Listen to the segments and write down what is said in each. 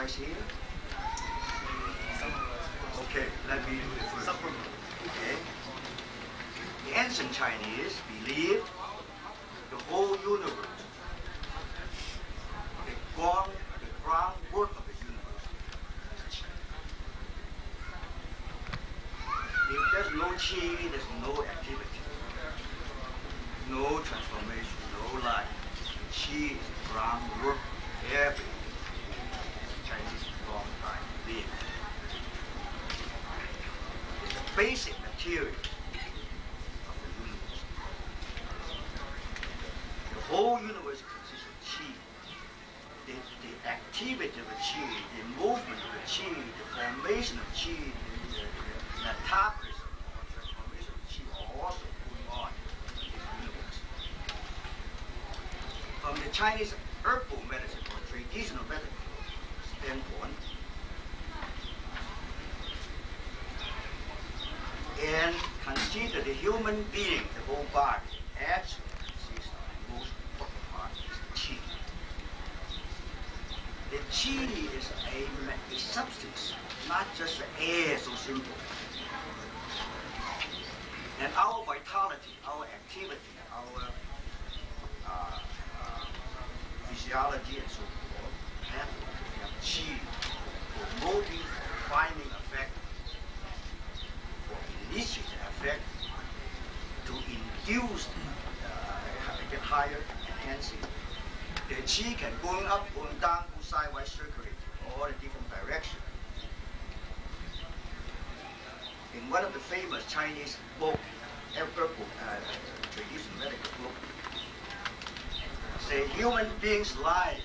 summarize here? Okay, let me do it first. Okay. The ancient Chinese believed the whole universe, the ground, the groundwork of the universe. If there's no qi, there's no activity, no transformation, no life. Qi is the groundwork of everything. Chinese long time believed. It's the basic material of the universe. The whole universe consists of qi. The, the activity of the qi, the movement of the qi, the formation of qi, the, the, the metabolism or transformation of qi are also going on in the universe. From the Chinese herbal medicine or traditional medical standpoint, and consider the human being, the whole body, actually consists of the most important part is qi. The qi is a, ma- a substance, not just air so simple. And our vitality, our activity, our uh, uh, physiology and so forth have to have qi promoting, finding effect, or initiate effect to induce uh, get higher, enhancing. The qi can going up, going down, go sideways, circulate all the different directions. In one of the famous Chinese book, herbal uh, traditional medical book, say human beings' life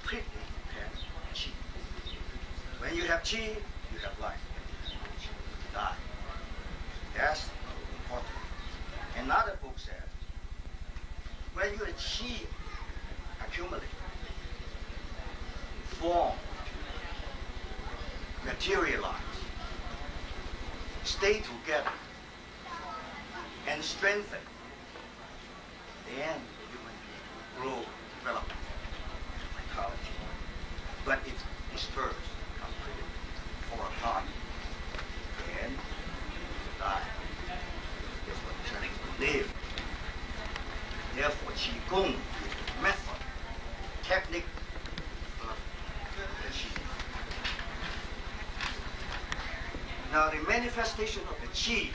completely depends on qi. When you have qi, you have life. Die. That's important. Another book said, when your qi accumulate, form, materialize, stay together, and strengthen, then the human being will grow, develop vitality. But it dispersed for a time. and die. That's what Chinese believe. Therefore, Qigong is method, technique of the Qi. Now, the manifestation of the Qi,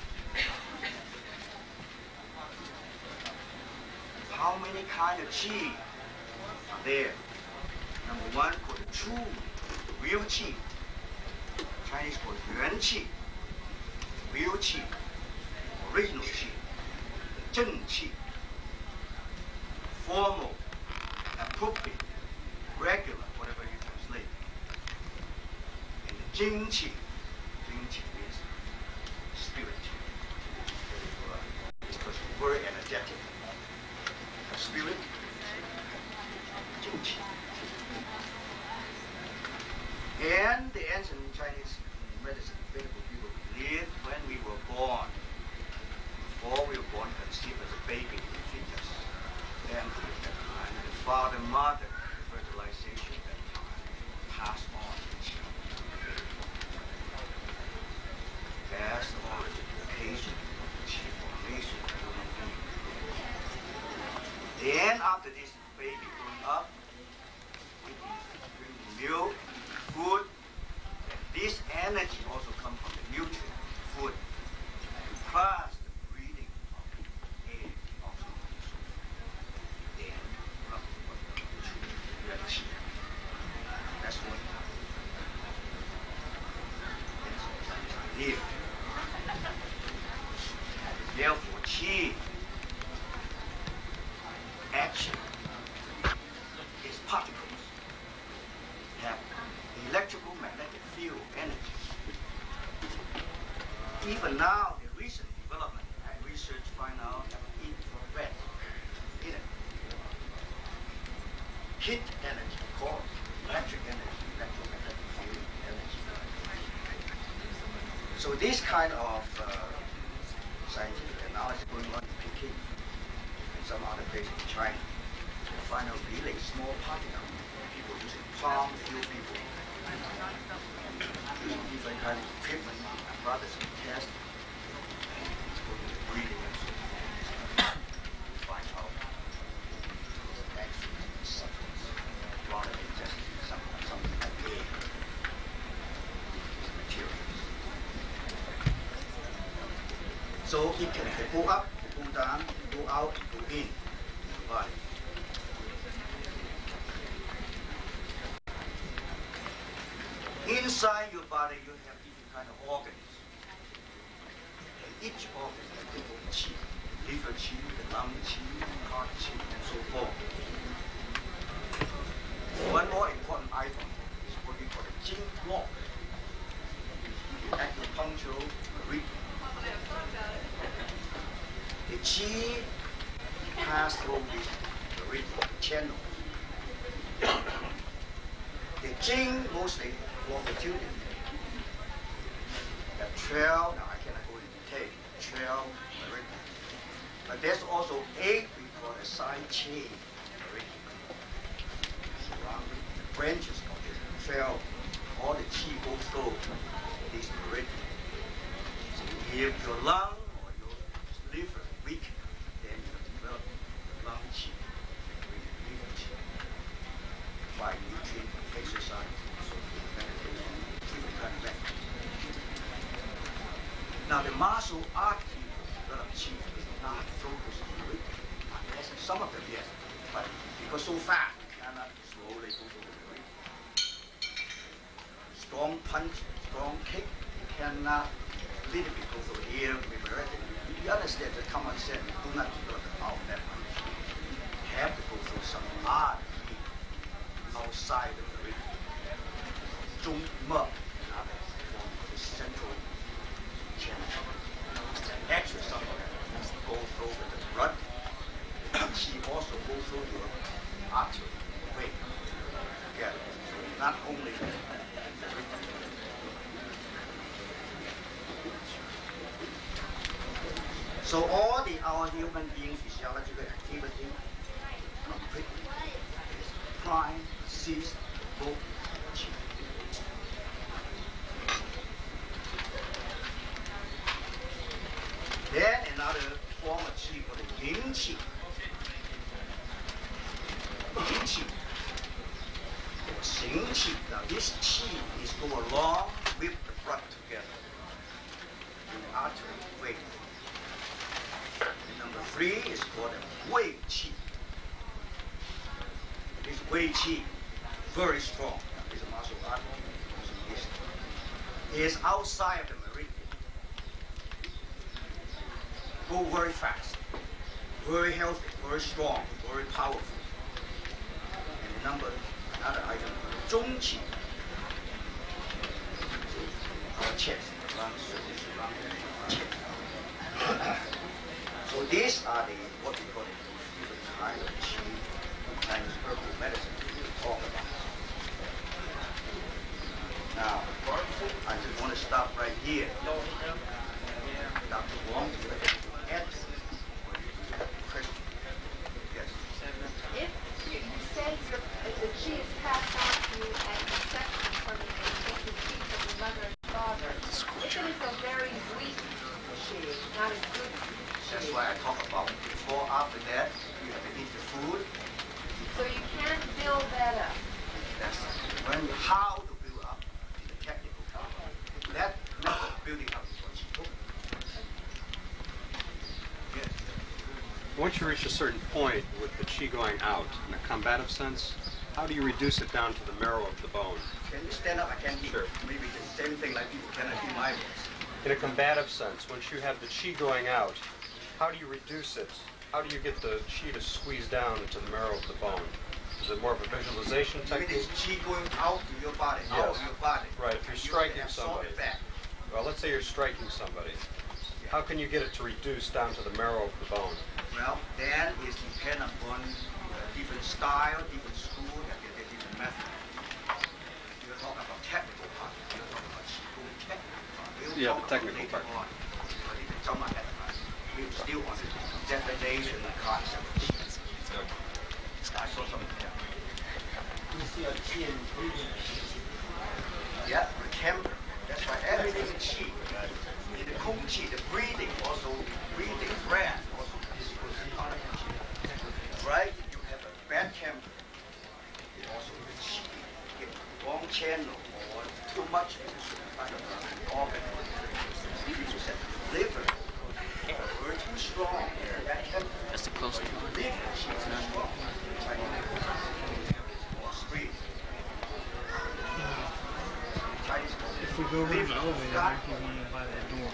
how many kind of Qi are there? Number one, called the true, real Qi. Chinese called Yuan Qi, real Qi, original Qi, Zheng Qi, formal, appropriate, regular, whatever you translate. And the Jing Qi, Jing Qi is spirit. Very energetic. Spirit, And the ancient Chinese medicine medical people believed when we were born, before we were born, conceived as a baby in the fetus, then at that time, the father, mother, fertilization at that time, passed on the qi. Passed on the occasion of the qi formation of human being. Then after this baby growing up, eating, drinking milk, food, and this energy also comes from the nutrient, food, plus the breathing of air, oxygen, and so forth. Then, roughly what the red qi. That's what that's what Chinese believe. Therefore, qi action is particles have electrical magnetic field energy. Even now, the recent development and research find out that infrared energy, heat energy, called electric energy, electromagnetic field energy. So this kind of uh, scientific analysis going on in Peking and some other places in China, they find out really small particle people using palm feel people. Using different kind of equipment, rather than test. Breathing and so forth. Find out actually substance rather than just some, something like air. Materials. So it can go up, go down, go out, go in the body. Inside your body, you have different kind of organs. And each organ has different qi. Liver qi, the lung qi, heart qi, and so forth. One more important item is what we call the Jing Luo. The acupuncture meridian. The qi pass through this meridian channel. The Jing mostly longitudinal. The trail, now I cannot go into detail, trail meridian. But there's also eight we call a side chain. Surrounding the branches of this trail, all the chi goes through this. So if your lung or your liver weak, then you develop lung chi, liver chi. By nutrient, exercise, so meditation, kind of method. Now the martial art people develop chi is not focused on the rhythm. Unless some of them yes, but so fast, you cannot slowly go through the rhythm. Strong punch, strong kick, you cannot little bit go through here, maybe right. You understand the common sense, do not develop the power that much. You have to go through some art outside of the rhythm. 中末 another form of the central them go through the blood. She also goes through your together. So not only. So all the our human being physiological activity completely is prime, cease, both chi. Then another form of qi called the yin qi. Yin qi. Or xing qi. Now this qi is go along with the blood together in the artery vein. And number three is called the wei qi. This wei qi, very strong. It's a martial art. It is outside the meridian. Go very fast, very healthy, very strong, very powerful. And number another item, qi. Our So these are the what we call the kind of qi, medicine we talk about. Now, I just want to stop right here. Dr. Wong, you have anything to add? Question? Yes. If you, you say your, uh, the chi is passed on to you as a section from the taken chi from your mother and father, if it is a very weak chi, not a good chi, That's why I talk about before, after that, you have to eat the food. so you can't build that up. That's when how to build up in the technical part. That method of building up is what she told Yes. Once you reach a certain point with the chi going out in a combative sense, how do you reduce it down to the marrow of the bone? Can you stand up? I can't hear. Sure. Maybe the same thing like people cannot hear my voice. In a combative sense, once you have the chi going out, how do you reduce it? How do you get the chi to squeeze down into the marrow of the bone? Is it more of a visualization Maybe technique? this chi going out to your body, out of your body. Right, if you're striking it somebody. back. Well, let's say you're striking somebody. How can you get it to reduce down to the marrow of the bone? Well, that is upon uh, different style, different school, and the different method. You're talking about technical part. You're talking about Qigong technical part. We'll Yeah, talk the about technical part. on. But if it's on my we're still on the definition and concept of Qi. I saw something there. Yeah, the temper. That's why everything is qi. The kung qi, the breathing, breath also is part of qi. Right? You have a bad temper. It also is qi. Get wrong channel or too much kind of organ. People said liver. We're too strong. That temper. That's the closest one. Liver qi is too strong. Chinese breathe. Chinese If we go over to the elevator, there actually one by that door.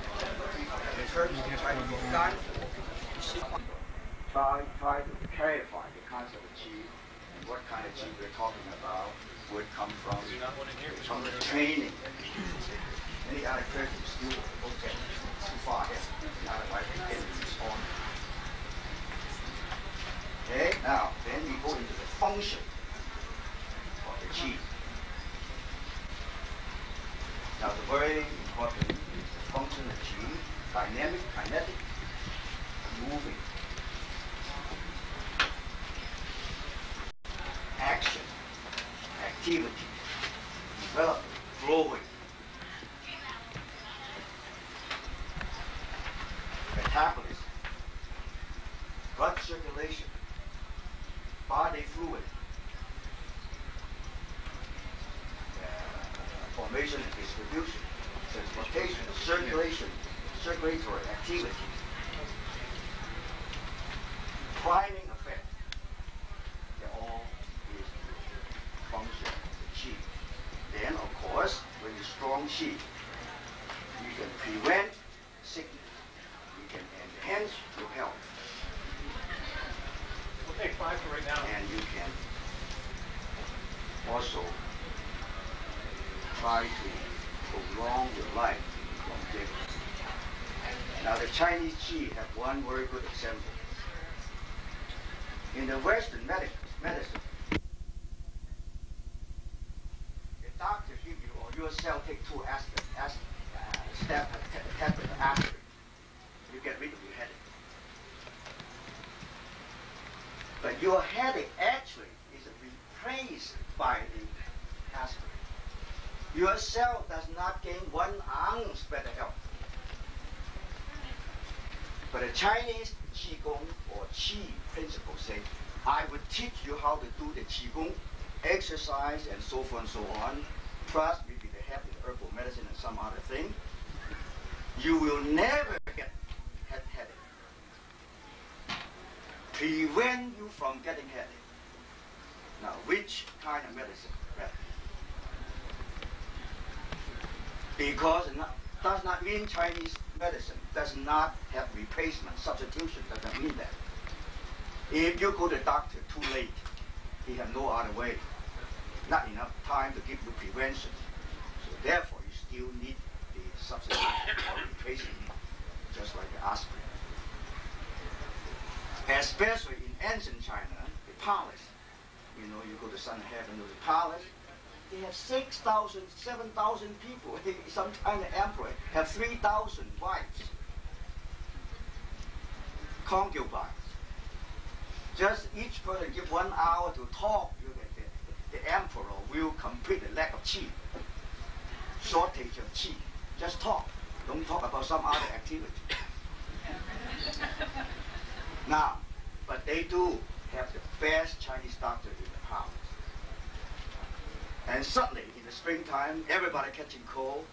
Try, try to clarify the concept of qi and what kind of qi we're talking about, it come from, from the training. Any other questions still okay, too far ahead. Otherwise, we can respond. Okay, now, then we go into the function of the qi. Now, the very important is the function of qi, dynamic, kinetic, moving, action, activity, development, growing, metabolism, blood circulation, body fluid, uh, formation and distribution, transportation, circulation, circulatory activity, priming effect. They all is the function of the qi. Then, of course, when you strong qi, you can prevent sickness. You can enhance your health. We'll take five for right now. And you can also try to prolong your life longevity. Now the Chinese Qi have one very good example. In the Western medic- medicine, the doctor give you or yourself take two aspirin, aspirin uh, step, a tablet of aspirin, you get rid of your headache. But your headache actually is replaced by the aspirin. Your cell does not gain one ounce better health. But the Chinese Qigong or Qi principle say, I will teach you how to do the Qigong, exercise and so forth and so on, plus maybe they have in herbal medicine and some other thing. You will never get head headache. Prevent you from getting headache. Now, which kind of medicine? Right? Because it does not mean Chinese medicine does not have replacement, substitution, doesn't mean that. If you go to the doctor too late, he have no other way. Not enough time to give you prevention. So therefore, you still need the substitution or replacement, just like the aspirin. Especially in ancient China, the palace. You know, you go to Sun Heaven, to the palace, they have 6,000, 7,000 people. Sometimes the emperor have 3,000 wives, concubines. Just each person give one hour to talk, you get the, the emperor will complete the lack of qi, shortage of qi. Just talk. Don't talk about some other activity. now, but they do have the best Chinese doctor in the. And suddenly, in the springtime, everybody catching cold.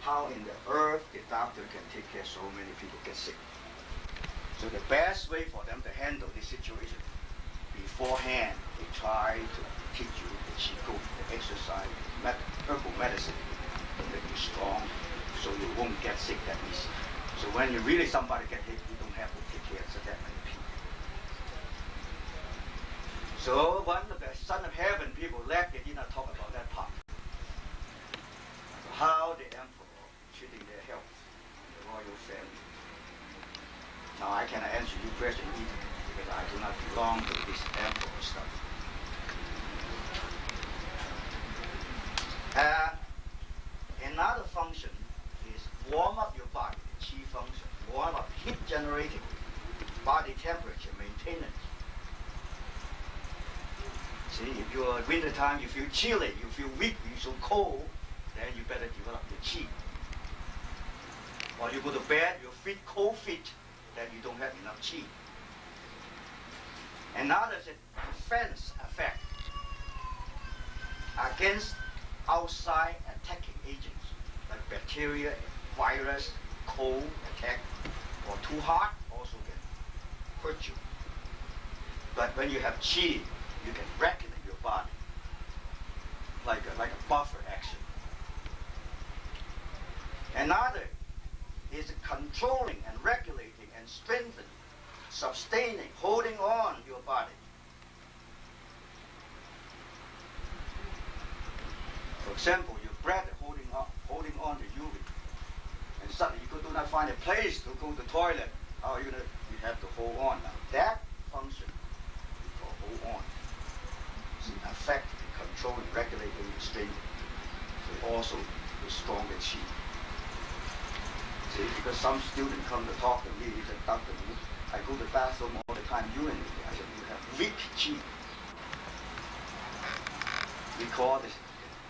How in the earth the doctor can take care so many people get sick? So the best way for them to handle this situation, beforehand, they try to teach you the qigong, the exercise, herbal medicine, to make you strong, so you won't get sick that easy. So when you really somebody get hit, you don't have to take care of that many people. So when the Son of Heaven people left, they did not talk about that part. How the emperor treating their health, the royal family. Now I cannot answer your question either, because I do not belong to this emperor stuff. Uh, another function is warm up your body, the chi function. Warm up, heat generating, body temperature maintenance. See, if you're winter time, you feel chilly, you feel weak, you feel cold, then you better develop your chi. Or you go to bed, you feel cold feet, then you don't have enough. And another is a defense effect against outside attacking agents like bacteria, virus, cold attack, or too hot also can hurt you. But when you have chi, you can regulate your body like a, like a buffer action. Another is controlling and regulating and strengthening, sustaining, holding on your body. For example, your breath holding on, holding on to urine, and suddenly you do not find a place to go to the toilet. Oh, Are you gonna? You have to hold on now. That function we call hold on. It's an effect in controlling, regulating, and strengthening. So also the stronger chi. See, because some student come to talk to me, he said. Wu, I go to the bathroom all the time urinating. I said, you have weak chi. We call this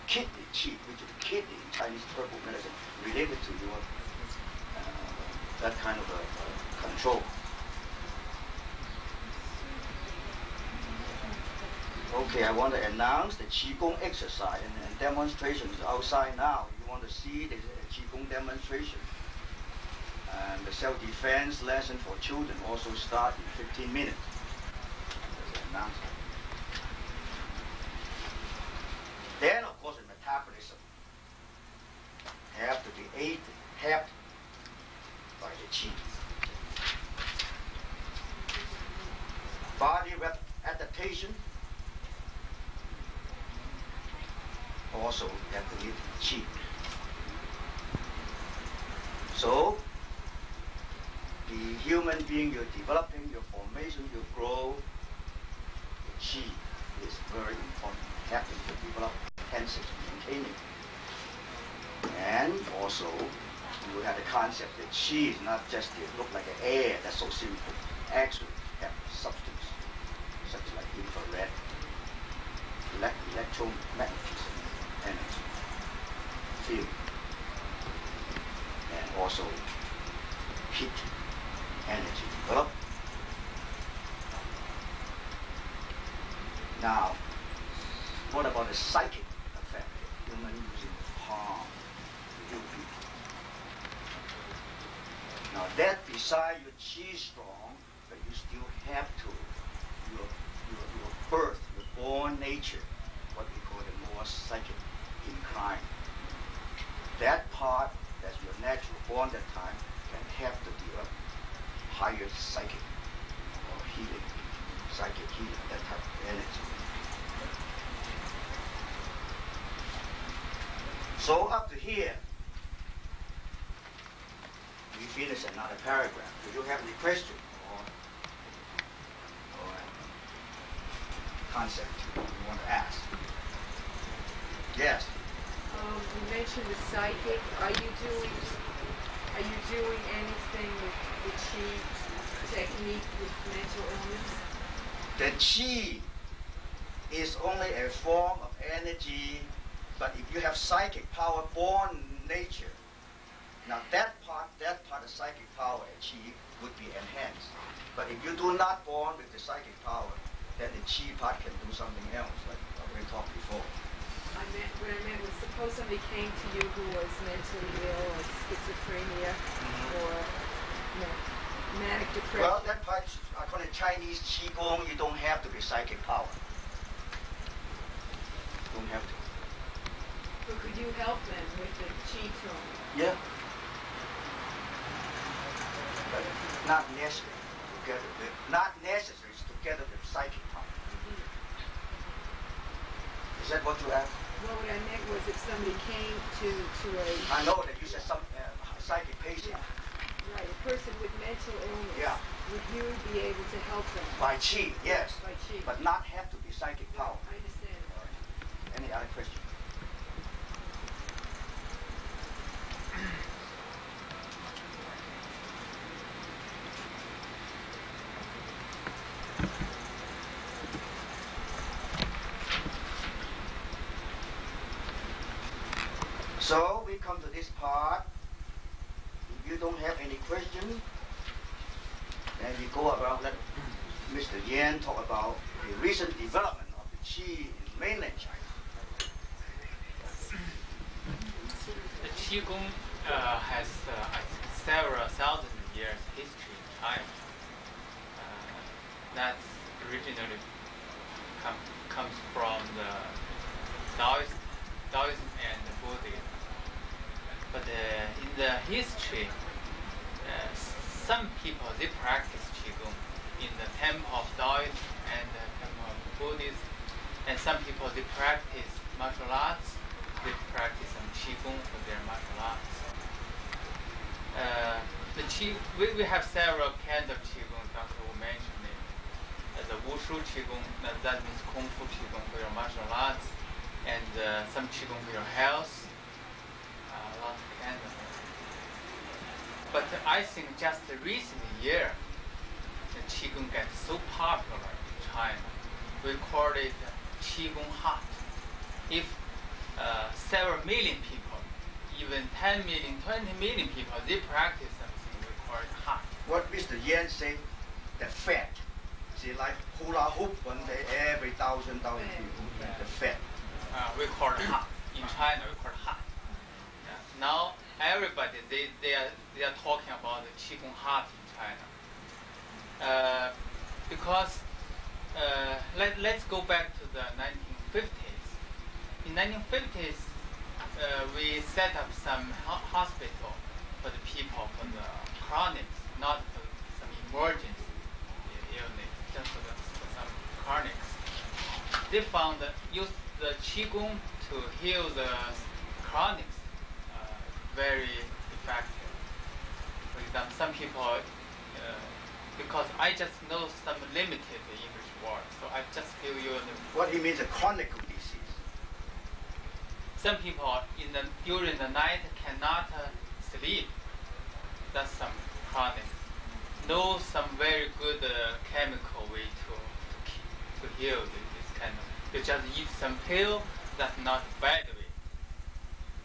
kidney chi, which is kidney in Chinese herbal medicine, related to your uh, that kind of a, a control. Okay, I want to announce the Qigong exercise and, and demonstration is outside now. You want to see the Qigong demonstration. And the self-defense lesson for children also start in 15 minutes. That's the announcement. Then, of course, the metabolism have to be aided, helped by the chi. Body rep- adaptation also have to need chi. So, the human being you're developing, your formation, your growth, the chi is very important. Having to develop hence it's maintaining. And also, you have the concept that chi is not just look like an air, that's so simple. Actually, have substance, such like infrared, elect- electromagnetism, energy, field, and also heat, energy develop. Now, what about the psychic effect? Human using harm to heal people. Now that beside your chi strong, but you still have to your your, your birth, your born nature, what we call the more psychic incline. That part that's your natural born that time can have to develop higher psychic or healing, psychic healing, that type of energy. So up to here, we finish another paragraph. Do you have any question or, or concept you want to ask? Yes. Um, you mentioned the psychic. Are you doing, are you doing anything with the chi technique with mental illness? The chi is only a form of energy, but if you have psychic power, born nature, now that part, that part of psychic power chi would be enhanced. But if you do not born with the psychic power, then the chi part can do something else, like we talked before. I meant, what I meant was suppose somebody came to you who was mentally ill, like schizophrenia, mm-hmm. or you know, manic depression. Well, that part, according to Chinese Qigong, you don't have to be psychic power. You Don't have to. But could you help them with the tone? Yeah. But not necessary together not necessary It's together with psychic power. Mm-hmm. Is that what you asked? Well, what I meant was if somebody came to, to a, I know that you said some uh, psychic patient right, a person with mental illness, Yeah. would you be able to help them? by chi, yes, By chi. but not have to be psychic power. I understand. Any other question? come to this part, if you don't have any question, then we go around. Let Mr. Yan talk about the recent development of the Qi in mainland China. The Qigong uh, has uh, several thousand years history in China. Uh, that originally come, comes from the Taoism, Taoism and Buddhism. But uh, in the history, uh, some people they practice temple of Taoism and the of Buddhism, and some people they practice martial arts. They practice some qigong for their martial arts. Uh, the qi, we, we have several kinds of qigong. Dr. Wu mentioned it. Uh, the wushu qigong, that, that means kung fu qigong for your martial arts, and uh, some qigong for your health. Uh, a lot of kinds of. But I think just the recent year, the qigong gets so popular in China. We call it qigong hot. If uh, several million people, even 10 million, 20 million people, they practice something we call it hot. What Mr. Yan said, the fat. See, like hula hoop, one day every thousand, thousand people, the fat. Uh, we call it hot. In China, we call it hot. Yeah. Now everybody they, they are they are talking about the qigong hot in China. Uh, because uh, let let's go back to the 1950s. In 1950s, uh, we set up some ho- hospital for the people for the chronic, not for some emergency illness, just for, the, for some chronic. They found that use the qigong to heal the chronic uh, very effective. For example, some people, because I just know some limited English words, so I just give you the What he means a chronic disease. some people in the during the night cannot uh, sleep. That's some chronic. Know some very good uh, chemical way to to heal this, this kind of. You just eat some pill. That's not bad way.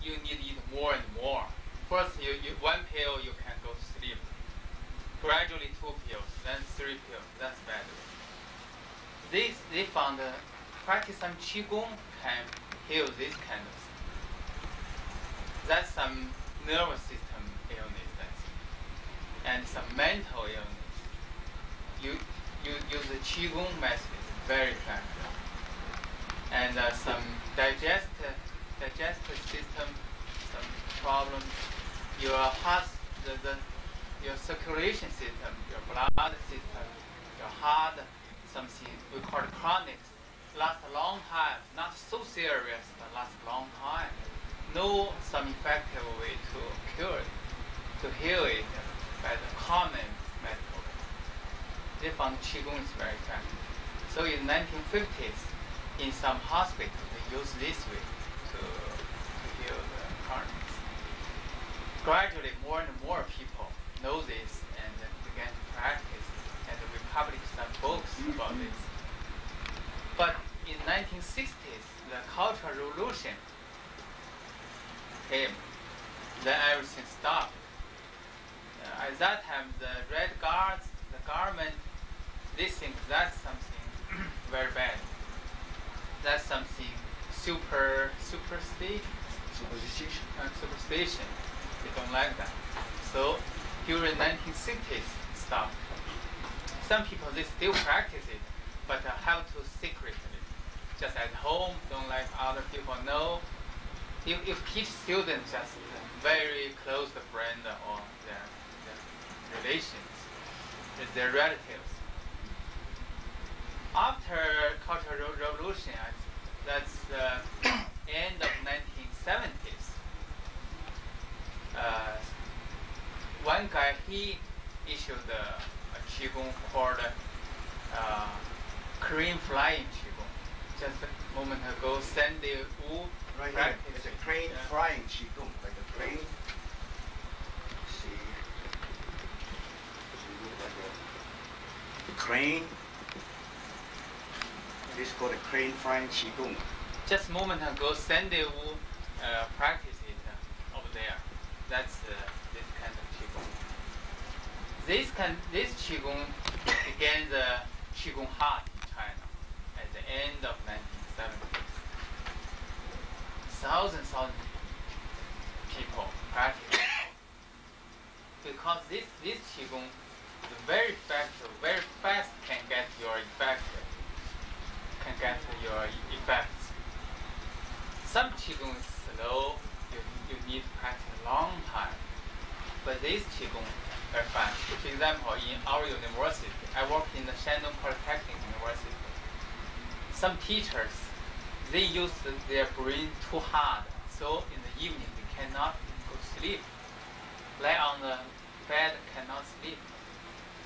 You need to eat more and more. First, you, you one pill you can go to sleep. Gradually two pills, then three pills. That's bad way. They found uh, practice some qigong can heal this kind of thing. That's some nervous system illness, that's and some mental illness. You you use the qigong method, very effective. And uh, some digestive digestive system, some problems. Your heart, the, the your circulation system, your blood system, your heart, something we call chronic, last a long time, not so serious, but last a long time. Know some effective way to cure it, to heal it by the common medical. They found Qigong is very effective. So in 1950s, in some hospitals, they use this way to, to heal the chronic. Gradually, more and more people know this and began to practice, and we published some books about this. But in 1960s, the Cultural Revolution came. Then everything stopped. Uh, at that time, the Red Guards, the government, they think that's something very bad. That's something super superstition Superstition. uh, superstition. They don't like that. So during 1960s, stopped. Some people they still practice it, but uh, have to secretly, just at home. Don't let other people know. If, if teach students just uh, very close friend or their, their relations, their relatives. After Cultural Revolution, that's the end of 1970s. Uh, one guy he issued a, a qigong called uh, crane flying qigong. Just a moment ago, Sandy Wu Right here. It's a crane Yeah. flying qigong, like a crane. See. See, like a crane. This is called a crane flying qigong. Just a moment ago, Sandy Wu uh, practiced it uh, over there. That's uh, this kind of qigong. This kind, this qigong began the qigong hot in China at the end of 1970s. Thousands, thousands people practice because this this qigong is very fast, very fast can get your effect, can get your effects. Some qigong is slow, you, you need to practice a long time. But this qigong fast. For example, in our university, I work in the Shandong Polytechnic University. Some teachers, they use their brain too hard, so in the evening they cannot go to sleep. Lie on the bed, cannot sleep.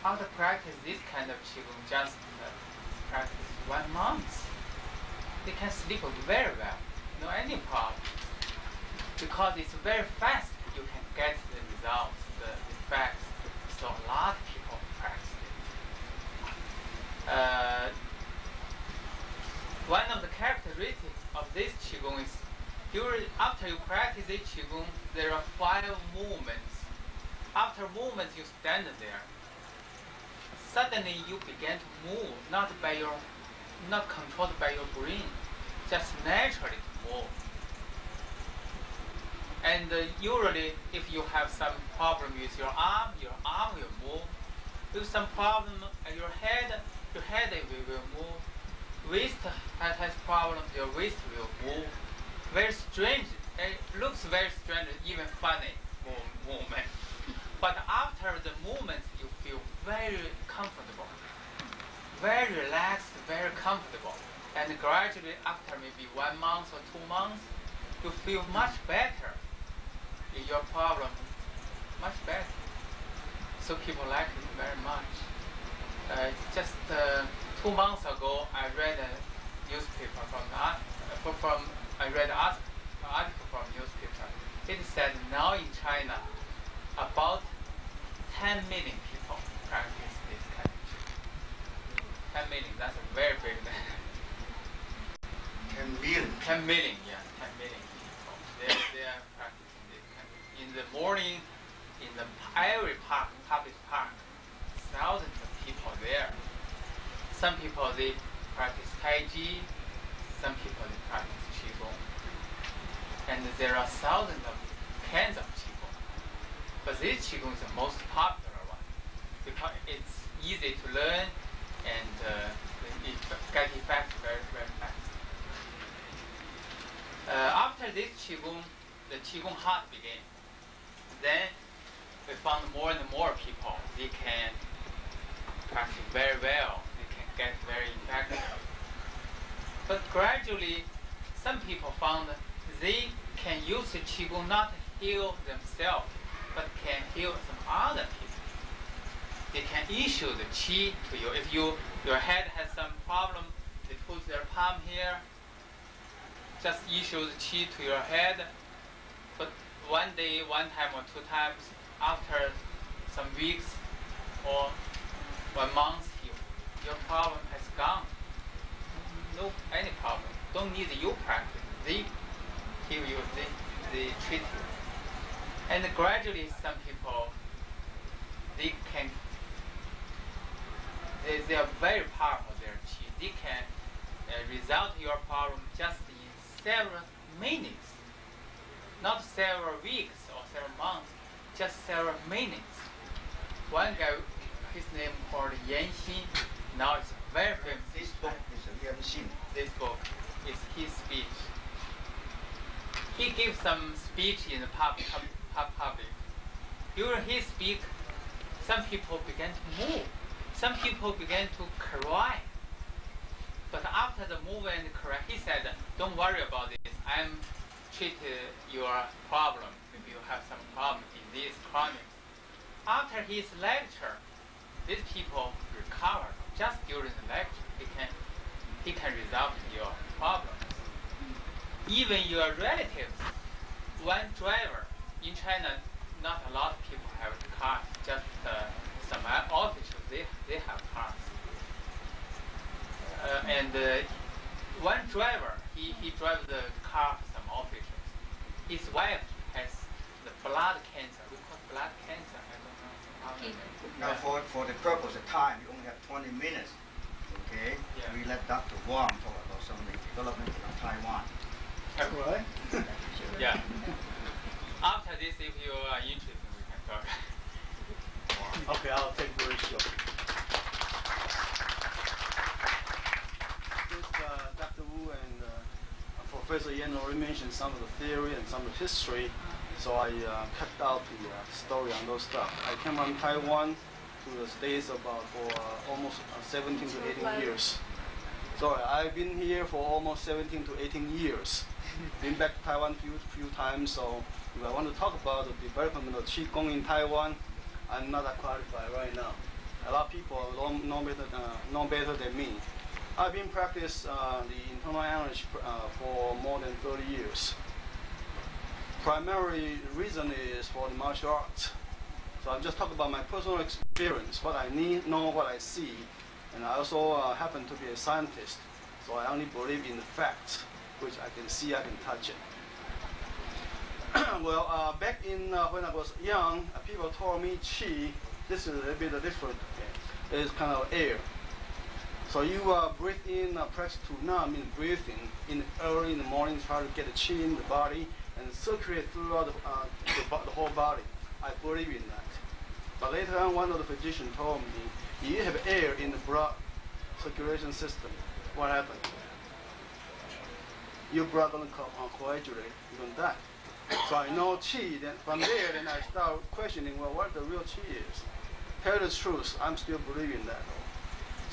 After practice this kind of qigong, just uh, practice one month, they can sleep very well, no any problem. Because it's very fast, you can get the results, the effects. So a lot of people practice it. Uh, one of the characteristics of this qigong is during after you practice this qigong, there are five movements. After movements, you stand there. Suddenly, you begin to move, not by your, not controlled by your brain, just naturally to move. And uh, usually, if you have some problem with your arm, your arm will move. If some problem at your head, your head will, will move. Waist has, has problem, your waist will move. Very strange. It looks very strange, even funny move, movement. But after the movement, you feel very comfortable, very relaxed, very comfortable. And gradually, after maybe one month or two months, you feel much better your problem much better. So people like it very much. Uh, just uh, two months ago, I read a newspaper from uh, from I read an article from newspaper. It said now in China, about 10 million people practice this kind of treatment. 10 million, that's a very big. 10 million. 10 million, yeah, 10 million people. They, they are practicing this kind of, in the morning, in the every park, public park, thousands of people there. Some people they practice Tai Chi, some people they practice Qigong. And there are thousands of kinds of Qigong. But this Qigong is the most popular one because it's easy to learn and uh, it get effect very, very fast. Uh, after this Qigong, the Qigong hot began. Then we found more and more people, they can practice very well, they can get very effective. But gradually, some people found they can use the Qigong not heal themselves, but can heal some other people. They can issue the Qi to you. If you your head has some problem, they put their palm here, just issue the Qi to your head. One day, one time or two times, after some weeks or one month, you, your problem has gone. No any problem. Don't need you practice. They heal you, they, they treat you. And gradually some people they can they, they are very powerful their chi. They can uh, resolve your problem just in several minutes. Not several weeks or several months, just several minutes. One guy his name called Yan Xin. Now it's very famous. This book is Yan Xin. This book is his speech. He gives some speech in the pub, pub, pub public. During his speech, some people began to move. Some people began to cry. But after the move and cry, he said, "Don't worry about this. I'm treat your problem. If you have some problem, disease, chronic." After his lecture, these people recover just during the lecture. He can, he can resolve your problems. Even your relatives, one driver in China, not a lot of people have cars. Just uh, some officials they they have cars. Uh, and uh, one driver, he, he drives the car. His wife has the blood cancer. We call it blood cancer. I don't know. how. Now, for, for the purpose of time, you only have 20 minutes. Okay? Yeah. We let Dr. Wang talk about some of the development in Taiwan. Right? Yeah. After this, if you are interested, we can talk. Okay, I'll take very short. Since uh, Dr. Wu and uh, Professor Yan already mentioned some of the theory and some of the history, so I uh, cut out the uh, story on those stuff. I came from Taiwan to the States about for uh, almost uh, 17 to 18 years. Sorry, I've been here for almost 17 to 18 years. been back to Taiwan few few times, so if I want to talk about the development of Qigong in Taiwan, I'm not that qualified right now. A lot of people know, know, better, uh, know better than me. I've been practice uh, the internal energy uh, for more than 30 years. Primary reason is for the martial arts. So I'm just talking about my personal experience, what I need, know, what I see, and I also uh, happen to be a scientist. So I only believe in the facts, which I can see, I can touch it. well, uh, back in uh, when I was young, uh, people told me qi. This is a bit different. It's kind of air. So you uh, breathe in, uh, press to I mean, breathing. In early in the morning, try to get the qi in the body and circulate throughout the, uh, the, the whole body. I believe in that. But later on, one of the physicians told me, you have air in the blood circulation system. What happened? Your blood gonna co- uh, coagulate. You're gonna die. So I know chi. Then from there, then I start questioning, well, what the real chi is. Tell the truth, I'm still believing that.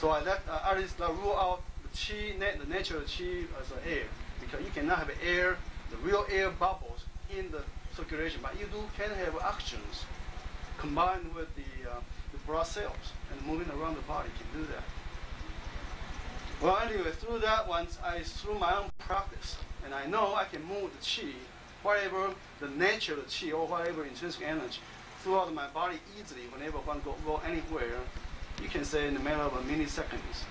So I let uh, rule out the chi, na- the natural chi as an air, because you cannot have air, the real air bubbles in the circulation, but you do can have actions combined with the, uh, the blood cells and moving around the body can do that. Well, anyway, through that, once I through my own practice, and I know I can move the chi, whatever the nature of the chi or whatever intrinsic energy, throughout my body easily whenever to go, go anywhere. You can say in a matter of a milliseconds,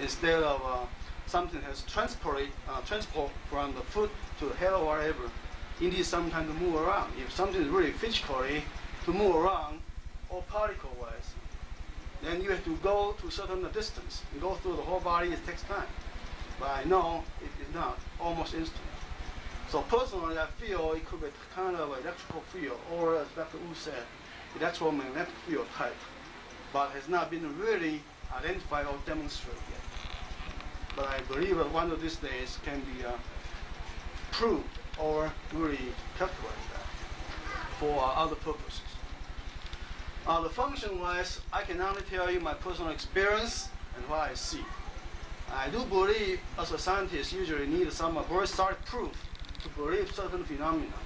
instead of uh, something has transport uh, transport from the foot to the head or whatever. You need some time to move around. If something is really physically to move around or particle wise, then you have to go to a certain distance and go through the whole body. It takes time. But I know it is not almost instant. So personally, I feel it could be kind of electrical field, or as Dr. Wu said, electromagnetic field type, but has not been really identified or demonstrated yet. But I believe that one of these days can be uh, proved or really calculated for uh, other purposes. Uh, the function-wise, I can only tell you my personal experience and what I see. I do believe, as a scientist, usually need some very solid proof to believe certain phenomena.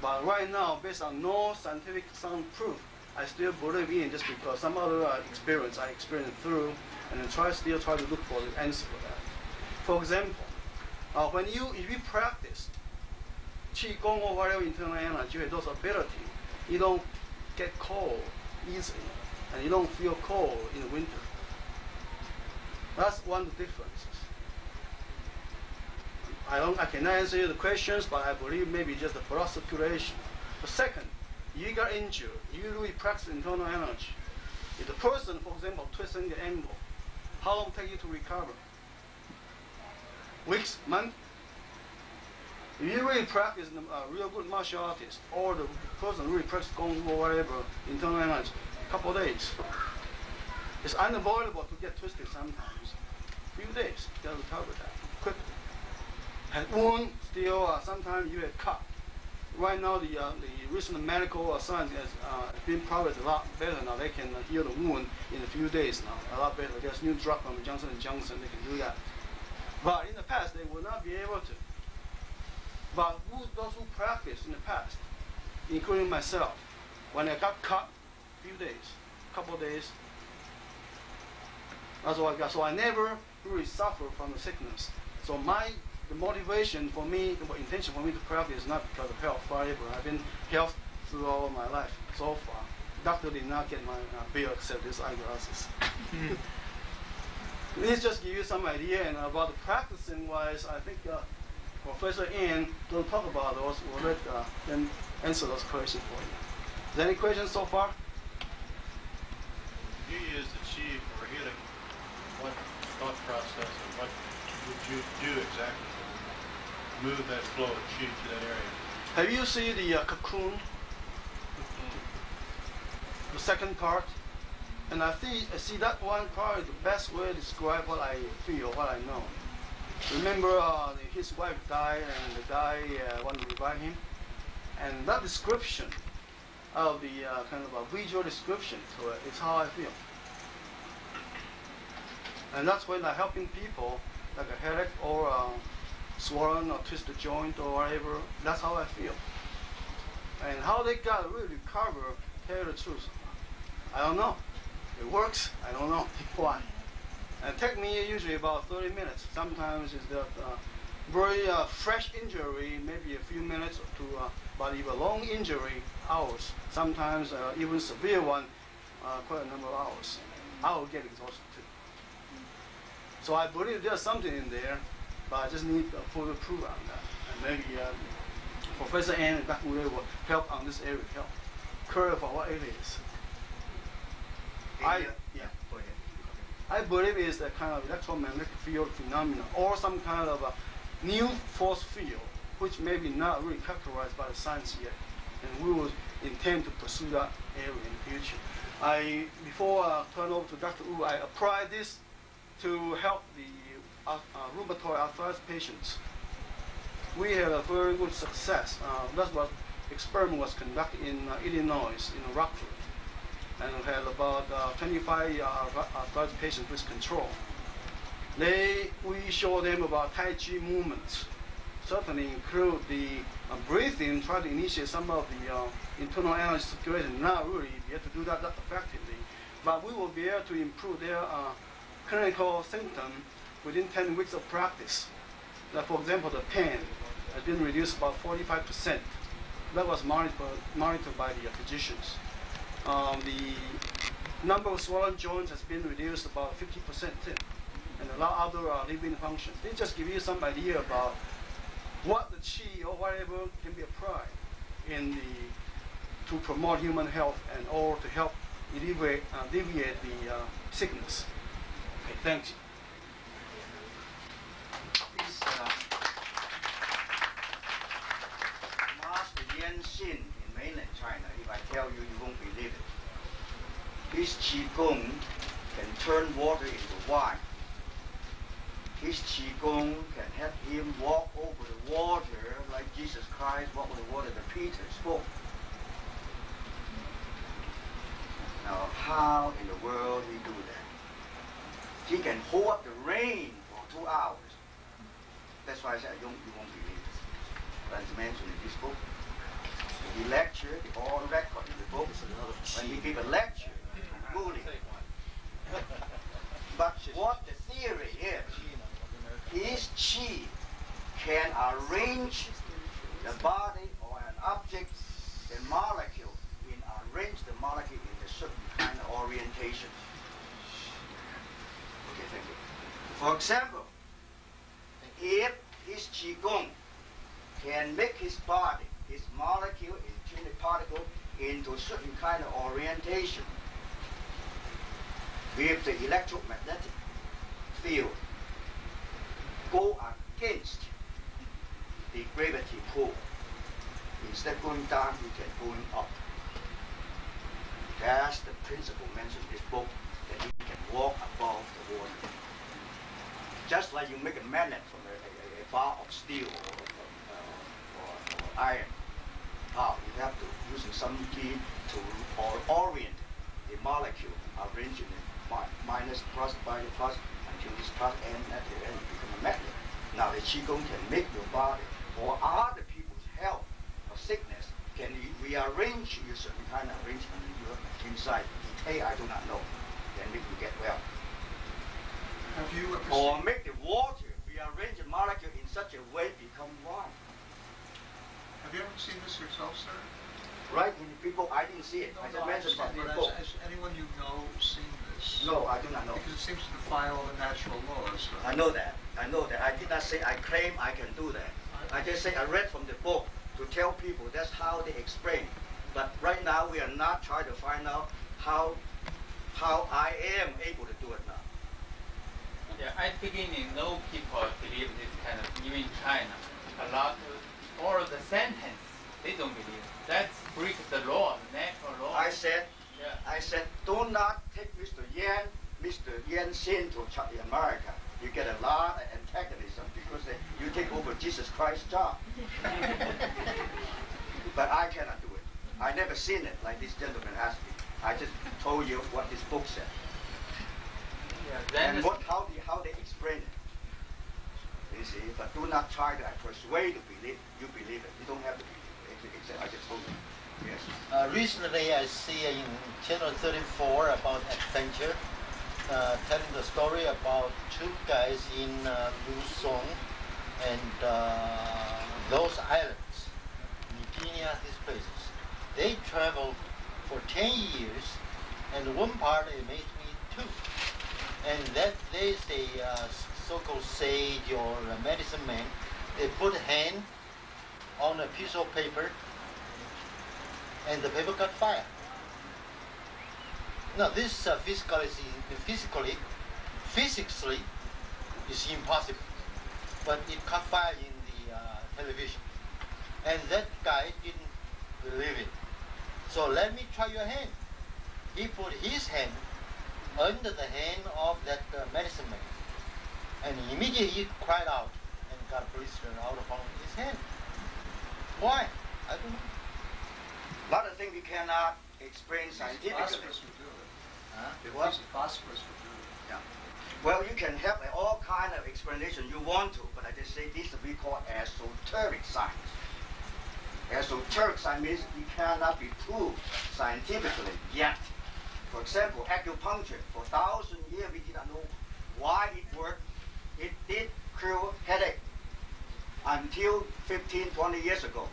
But right now, based on no scientific sound proof, I still believe in just because some other uh, experience I experienced through, and then try still try to look for the answer for that. For example, uh, when you if you practice qigong or whatever internal energy, those ability, you don't get cold easily, and you don't feel cold in the winter. That's one of the differences. I don't, I cannot answer you the questions, but I believe maybe just the circulation. The second, you got injured, you really practice internal energy. If the person, for example, twisting the ankle, how long take you to recover? Weeks, month? If you really practice a real good martial artist, or the person really practice Kung Fu or whatever, internal energy, couple days. It's unavoidable to get twisted sometimes. Few days, can recover that quickly. And wound, still, uh, sometimes you have cut. Right now, the, uh, the recent medical science has uh, been progressed a lot better now. They can uh, heal the wound in a few days now, a lot better. There's new drug from Johnson & Johnson, they can do that. But in the past, they would not be able to. But who, those who practiced in the past, including myself, when I got cut, few days, a couple days, that's what I got. So I never really suffer from the sickness. So my the motivation for me, the intention for me to practice is not because of health forever. I've been health through all my life so far. Doctor did not get my uh, bill except his eyeglasses. This just give you some idea. And about the practicing wise, I think uh, Professor Ian will talk about those. We'll let uh, them answer those questions for you. Is there any questions so far? If you use the chi for healing, what thought process and what would you do exactly to move that flow of chi to that area? Have you seen the uh, cocoon, the second part? And I see, I see that one part is the best way to describe what I feel, what I know. Remember, uh, his wife died, and the guy uh, wanted to revive him, and that description of the uh, kind of a visual description to it is how I feel. And that's when I'm helping people, like a headache or uh, swollen or twisted joint or whatever. That's how I feel. And how they got really recover, tell you the truth, I don't know. It works. I don't know why. And it take me usually about 30 minutes. Sometimes it's the uh, very uh, fresh injury, maybe a few minutes to, uh, but even long injury, hours. Sometimes uh, even severe one, uh, quite a number of hours. I will get exhausted too. So I believe there's something in there, but I just need uh, further proof on that. And maybe um, Professor Ann and Dr. Ray will help on this area, help clarify what it is. I, yeah. Go ahead. I believe it's a kind of electromagnetic field phenomenon or some kind of a new force field, which may be not really characterized by the science yet. And we will intend to pursue that area in the future. I, before I turn over to Dr. Wu, I apply this to help the uh, uh, rheumatoid arthritis patients. We had a very good success. Uh, that's what experiment was conducted in uh, Illinois, in Rockford and we had about uh, 25 uh, arthritis patients with control. They, we show them about Tai Chi movements, certainly include the uh, breathing, try to initiate some of the uh, internal energy circulation, not really be able to do that, that effectively, but we will be able to improve their uh, clinical symptom within 10 weeks of practice. Like for example, the pain has been reduced about 45%. That was monitored, monitored by the physicians um, the number of swollen joints has been reduced about 50% too, and a lot of other uh, living functions. They just give you some idea about what the chi or whatever can be applied in the to promote human health and or to help alleviate, uh, alleviate the uh, sickness. Okay, thank you. Uh, Master Xin in mainland China, if I tell you, you won't believe it. His Qigong can turn water into wine. His Qigong can help him walk over the water like Jesus Christ walked over the water that Peter spoke. Now, how in the world he do that? He can hold up the rain for two hours. That's why I said I don't, you won't believe it. But it's mentioned in this book. He lectured, all record in the book. When he gave a lecture, ruling. But what the theory is, his chi can arrange the body or an object, the molecule, in arrange the molecule in a certain kind of orientation. Okay, thank you. For example, if his qigong can make his body, his molecule, his tiny particle into a certain kind of orientation with the electromagnetic field go against the gravity pull. Instead of going down, you can going up. That's the principle mentioned in this book, that you can walk above the water. Just like you make a magnet from bar of steel or, or, or iron. How you have to using some key to or orient the molecule, arranging it mi- minus plus by plus until this plus end at the end become a magnet. Now the qigong can make your body or other people's health or sickness can re- rearrange you certain kind of arrangement in your inside. Detail I do not know. Then make you get well. Have you Or make the water rearrange the molecule such a way become wine. have you ever seen this yourself, sir? Right in the people, I didn't see it. I just mentioned But the has, book. has anyone you know seen this? No, I do not know. Because it seems to defy all the natural laws. I know that. I know that. I did not say I claim I can do that. I just say I read from the book to to tell people that's how they explain. But right now we are not trying to find out how how I am able to do it now. Yeah, at the beginning, no people believe this kind of, even in China. A lot of, all the sentence, they don't believe. That's break the law, natural law. I said yeah. I said, do not take Mr. Yan, Mr. Yan Xin to America. You get a lot of antagonism because they, you take over Jesus Christ's job. but I cannot do it. I never seen it like this gentleman asked me. I just told you what this book said and what how they how they explain it. You see, but do not try to persuade to believe. You believe it. You don't have to believe it. Ex- I just told you. Yes. Uh, recently, I see in channel 34 about adventure, uh, telling the story about two guys in uh, Luzon and uh, those islands, New these places. They traveled for 10 years, and one part it made me two. And that there's a uh, so-called sage or medicine man. They put a hand on a piece of paper and the paper got fire. Now this uh, physically, physically, physically is impossible, but it caught fire in the uh, television, and that guy didn't believe it. So let me try your hand. He put his hand under the hand of that uh, medicine man, and immediately he cried out and got a blister out of his hand. Why? I don't know. A lot of things we cannot explain scientifically. Phosphorus would do it. Huh? The what? Phosphorus would do it. Yeah. Well, you can have all kind of explanation you want to, but I just say this we call esoteric science. Esoteric science means it cannot be proved scientifically yet. For example, acupuncture. For thousand years we did not know why it worked. It did cure headache until 15, 20 years ago.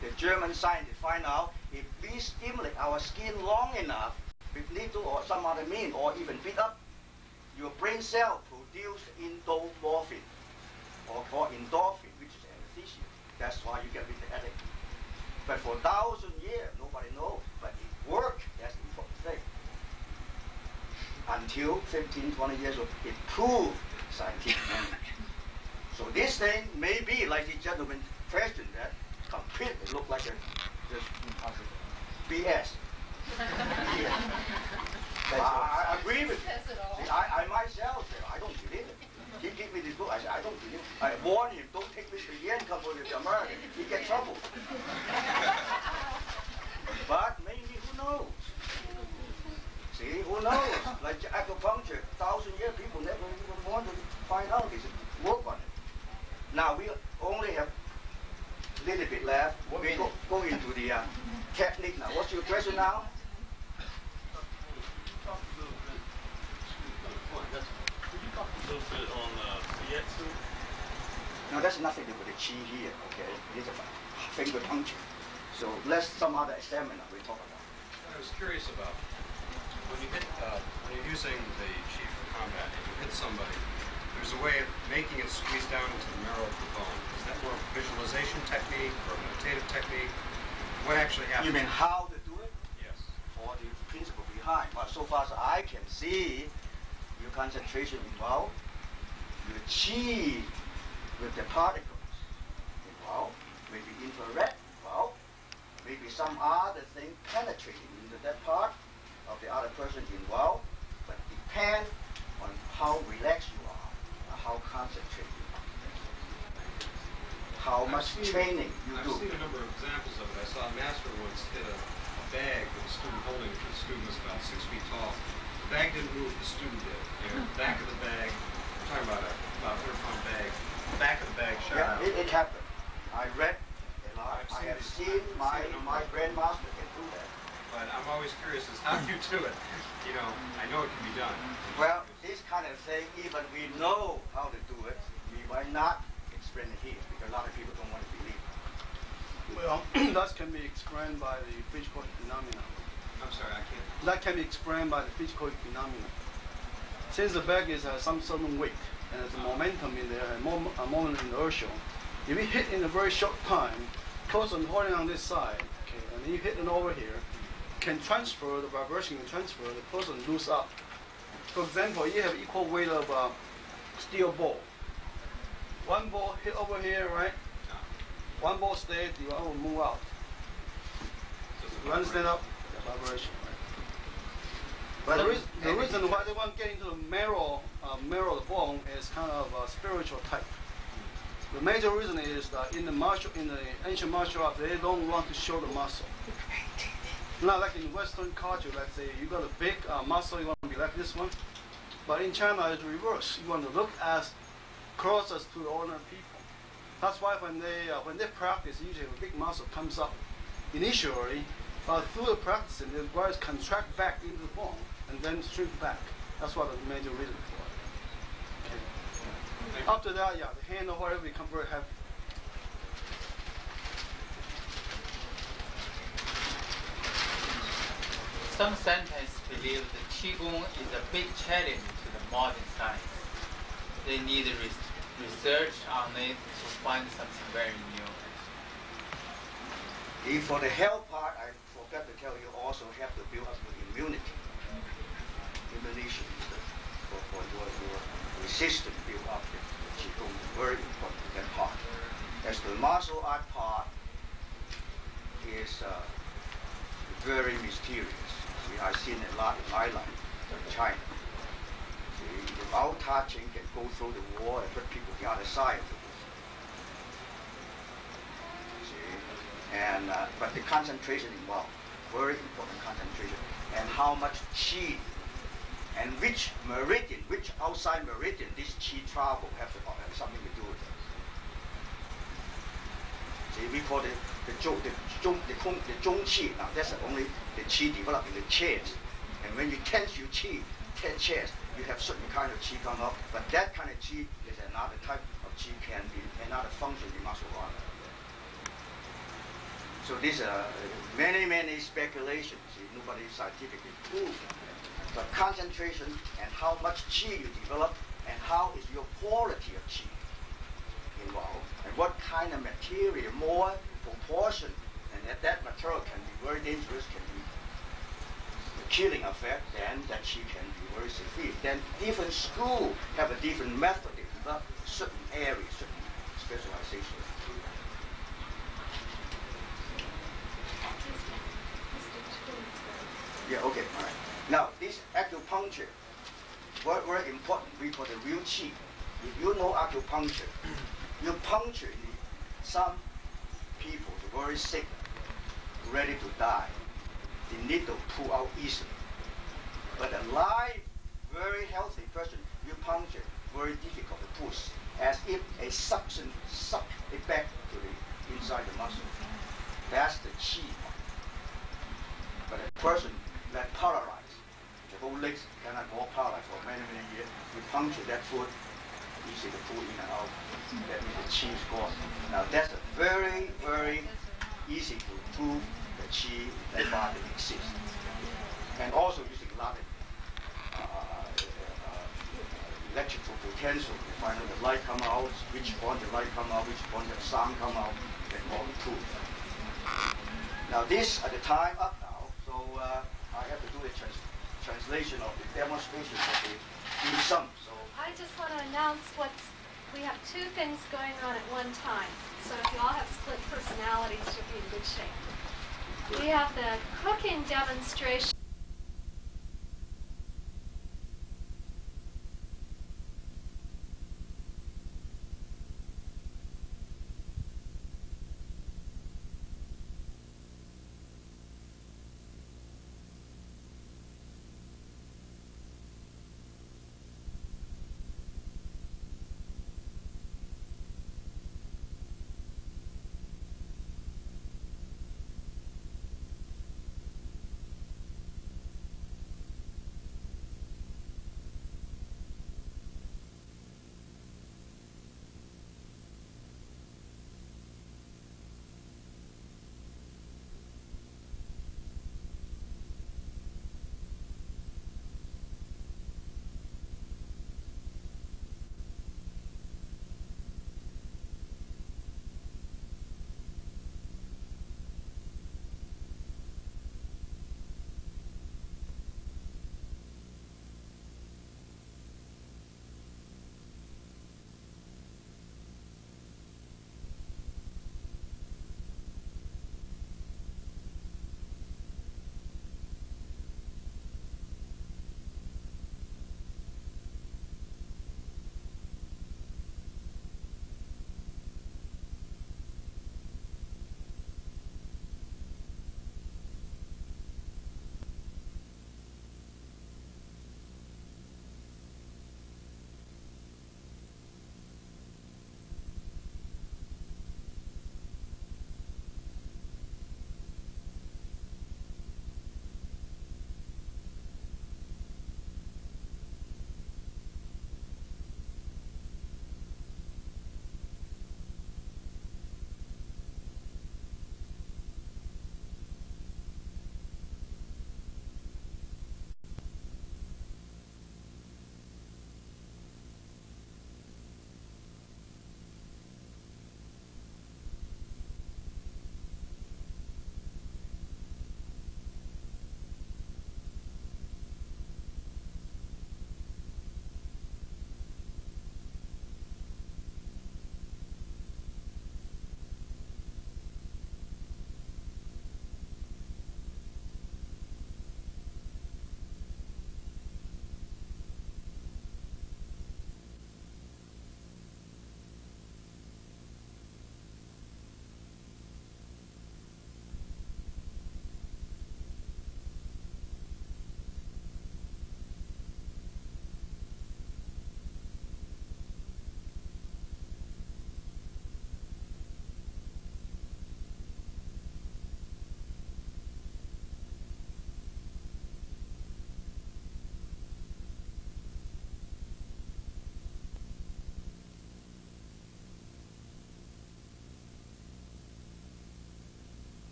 The German scientists find out if we stimulate our skin long enough with needle or some other mean, or even beat up, your brain cell produce endomorphin, or called endorphin, which is anesthesia. That's why you get with the headache. But for thousand years, nobody knows. But it worked. That's the important thing. Until 15, 20 years old, it proved scientific. so this thing may be like the gentleman questioned that completely look like a just impossible. BS. I, I agree with Says it all. See, I, I myself say, I don't believe it. He gave me this book, I said, I don't believe it. I warn him, don't take Mr. Yen come with the American. He get trouble. but maybe, who knows? See, who knows? Like acupuncture, thousand years, people never even want to find out. They should work on it. Now, we only have a little bit left. We go, go into the uh, technique now. What's your question now? talk a little bit, excuse me, point, that's, could you talk a little bit on, uh? Now that's nothing to do with the chi here, okay? It's a finger puncture. So let's some other seminar we talk about. I was curious about when you hit, uh, when you're using the chi for combat and you hit somebody, there's a way of making it squeeze down into the marrow of the bone. Is that more of a visualization technique or a meditative technique? What actually happens? You mean how to do it Yes. or the principle behind? Well, so far as I can see, your concentration involved, your chi with the particles involved, maybe infrared involved, maybe some other thing penetrating into that part the other person involved, but depend on how relaxed you are, how concentrated you are, how much I've seen- training you I've do. seen a number of examples of it. I saw a master once hit a, a bag with a student holding it. The student was about six feet tall. The bag didn't move, the student did. You know, hmm. back of the bag, I'm talking about a about a hundred pound bag. The back of the bag shot Yeah, out. it, it happened. I read a lot. I've I seen have seen my, seen my grandmaster can do that. But I'm always curious as how do you do it? You know, I know it can be done. Well, this kind of thing, even we know how to do it, we might not explain it here because a lot of people don't want to believe. Well, that can be explained by the physical phenomena. I'm sorry, I can't. That can be explained by the physical phenomena. Since the bag is uh, some certain weight and there's a momentum in there, a, mom- a moment inertia, if you hit in a very short time, person holding on this side, okay, and you hit it over here, can transfer the vibration can transfer the person loose up. For example, you have equal weight of uh, steel ball. One ball hit over here, right? One ball stays, the other will move out. You understand up? The vibration? But the, reas- the reason why they want to get into the marrow, uh, marrow of the bone is kind of a spiritual type. The major reason is that in the martial, in the ancient martial art, they don't want to show the muscle. Not like in Western culture, let's say you got a big uh, muscle, you want to be like this one. But in China, it's reverse. You want to look as closest to the ordinary people. That's why when they uh, when they practice, usually a big muscle comes up initially, but through the practicing, the bodies contract back into the bone and then shrink back. That's what the major reason for it. Okay. After that, yeah, the hand or whatever become very heavy. Some scientists believe the Qigong is a big challenge to the modern science. They need res- research on it to find something very new. If for the health part, I forgot to tell you, also have to build up your immunity. Immunization for, for your, your resistance build up the Qigong is very important, that part. As the martial art part is uh, very mysterious. See, I've seen a lot in my life in China. See, without touching, can go through the wall and hurt people the other side of the wall. See, and uh, but the concentration involved, very important concentration, and how much qi and which meridian, which outside meridian this qi travel have, to, have something to do with it. We call it the zhong, the zhong, the kong, the zhong qi. Now that's only the qi developed in the chest. And when you tense your qi, tense chest, you have certain kind of qi come up. But that kind of qi is another type of qi can be another function in muscle art. So these are uh, many, many speculations. Nobody scientifically proved. But concentration and how much qi you develop and how is your quality of qi involved and what kind of material, more proportion, and that, that material can be very dangerous, can be a killing effect, then that qi can be very severe. Then different school have a different method to develop certain areas, certain specialization. Yeah, okay, all right. Now, this acupuncture, very, very important. We call the real qi. If you know acupuncture, you puncture some people, they're very sick, ready to die. The needle pull out easily. But a live, very healthy person, you puncture, very difficult to push, as if a suction suck it back to the inside the muscle. That's the part. But a person that paralyzed, the whole legs cannot walk paralyzed for many, many years, you puncture that foot, to pull in and out. That means the qi is gone. Now that's a very, very easy to prove the qi in that body exists. And also using a lot of electrical potential to find out the light come out, which point the light come out, which point the sound come out, then all the proof. Now this at the time up now, so uh, I have to do a trans- translation of the demonstration of the dim sum. So I just want to announce what's, we have two things going on at one time. So if you all have split personalities, you'll be in good shape. We have the cooking demonstration.